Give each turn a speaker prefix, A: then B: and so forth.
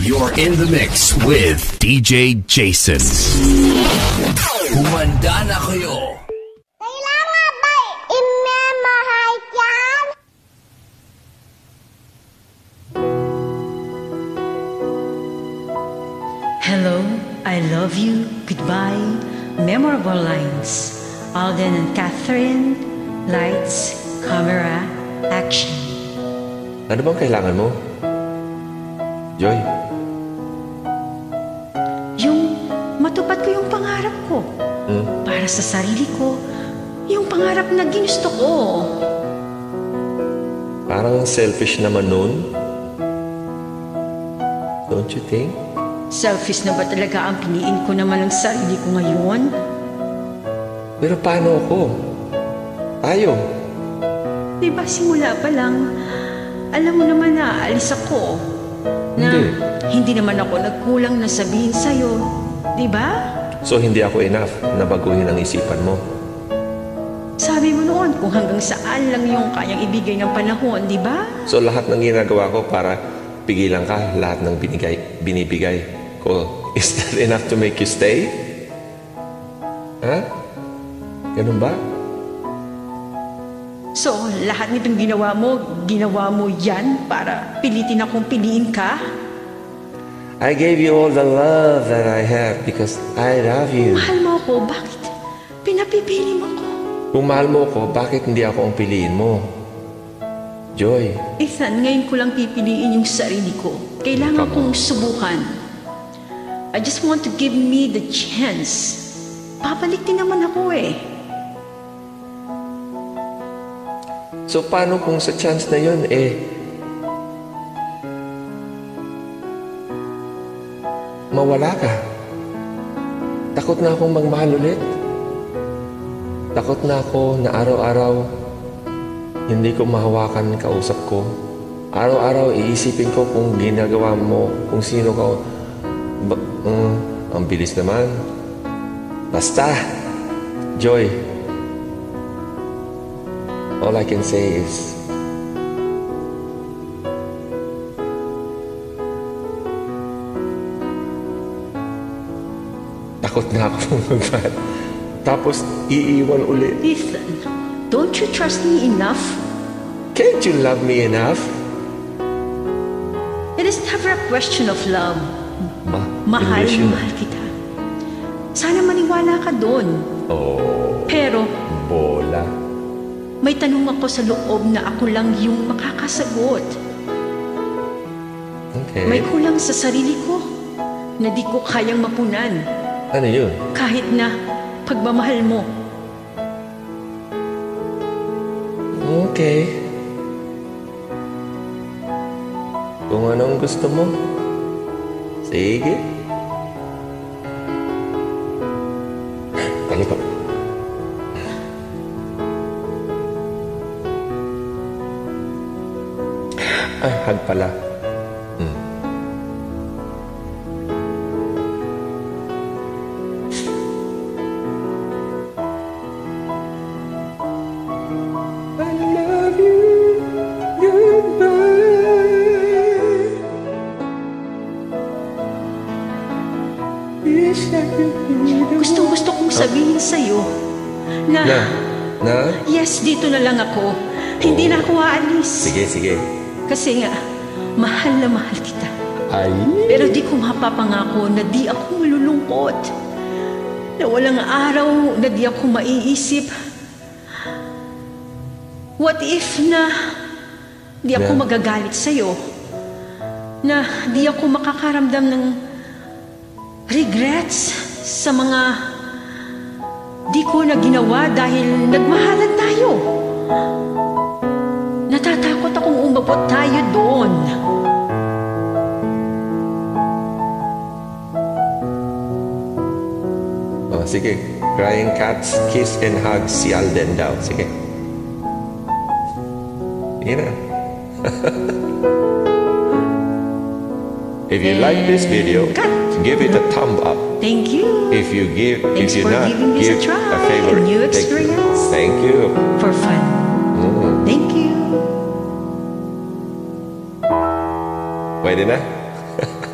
A: You're in the mix with DJ Jason. Humanda na kayo.
B: Kailangan ba imamahay yan?
C: Hello, I love you, goodbye, memorable lines. Alden and Catherine, lights, camera, action.
D: Ano bang kailangan mo? Joy,
C: Yung matupad ko yung pangarap ko.
D: Hmm?
C: Para sa sarili ko, yung pangarap na ginusto ko.
D: parang selfish naman nun. Don't you think?
C: Selfish na ba talaga ang piniin ko naman ang sarili ko ngayon?
D: Pero paano ako? Tayo.
C: Di ba simula pa lang, alam mo naman na alis ako. Na
D: Hindi.
C: hindi naman ako nagkulang na sabihin sa'yo. Di ba?
D: So hindi ako enough na baguhin ang isipan mo.
C: Sabi mo noon kung hanggang saan lang yung kayang ibigay ng panahon, di ba?
D: So lahat ng ginagawa ko para pigilan ka lahat ng binigay, binibigay ko. Is that enough to make you stay? Ha? Ganun ba?
C: So, lahat nitong ginawa mo, ginawa mo yan para pilitin akong piliin ka?
D: I gave you all the love that I have because I love you.
C: Mahal mo ako, bakit pinapipili mo ko?
D: Kung mahal mo ko, bakit hindi ako ang piliin mo? Joy,
C: Ethan, ngayon ko lang pipiliin yung sarili ko. Kailangan
D: Come on.
C: kong subukan. I just want to give me the chance. Papalik din naman ako eh.
D: So paano kung sa chance na yun, eh, mawala ka? Takot na akong magmahal ulit. Takot na ako na araw-araw hindi ko mahawakan kausap ko. Araw-araw iisipin ko kung ginagawa mo, kung sino ka. Ba, mm, ang bilis naman. Basta, Joy, all I can say is, takot na ako magmahal. Tapos, iiwan ulit.
C: Ethan, don't you trust me enough?
D: Can't you love me enough?
C: It is never a question of love.
D: Ma,
C: Mahal, mahal kita. Sana maniwala ka doon.
D: Oh,
C: Pero. May tanong ako sa loob na ako lang yung makakasagot.
D: Okay.
C: May kulang sa sarili ko na di ko kayang mapunan.
D: Ano yun?
C: Kahit na pagmamahal mo.
D: Okay. Kung anong gusto mo. Sige. Ano Ay, hag pala. Hmm. I love you. The
C: Gusto gusto kong sabihin sa'yo na,
D: Na? Na?
C: yes, dito na lang ako. Hindi na ako aalis.
D: Sige, sige.
C: Kasi nga, mahal na mahal kita.
D: Ay.
C: Pero di ko mapapangako na di ako malulungkot. Na walang araw na di ako maiisip. What if na di ako
D: Na?
C: magagalit sa'yo? Na di ako makakaramdam ng regrets sa mga di ko na ginawa dahil nagmahalan tayo. Natatakot akong umabot tayo doon.
D: Oh, sige. Crying cats, kiss and hug si Alden daw. Sige. Na. if you like this video,
C: Cut.
D: give it a thumb up.
C: Thank you.
D: If you give,
C: Thanks
D: if you not,
C: this a
D: give
C: try,
D: favorite.
C: a new
D: Thank you.
C: experience.
D: Thank you.
C: For fun.
D: Mm.
C: Thank you.
D: Pwede na?